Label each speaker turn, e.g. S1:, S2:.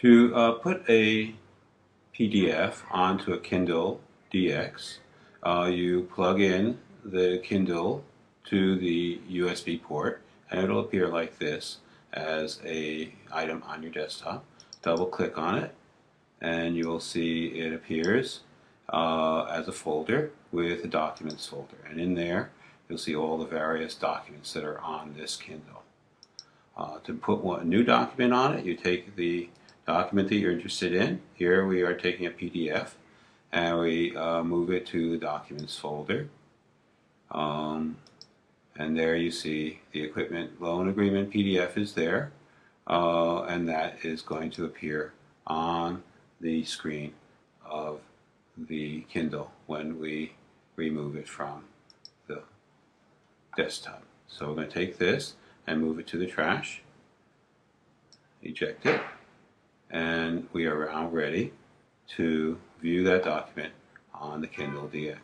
S1: To uh, put a PDF onto a Kindle DX, uh, you plug in the Kindle to the USB port and it'll appear like this as a item on your desktop. Double click on it and you will see it appears uh, as a folder with a documents folder and in there you'll see all the various documents that are on this Kindle. Uh, to put one, a new document on it you take the document that you're interested in. Here we are taking a PDF and we uh, move it to the documents folder. Um, and there you see the equipment loan agreement PDF is there uh, and that is going to appear on the screen of the Kindle when we remove it from the desktop. So we're going to take this and move it to the trash, eject it, and we are now ready to view that document on the Kindle DX.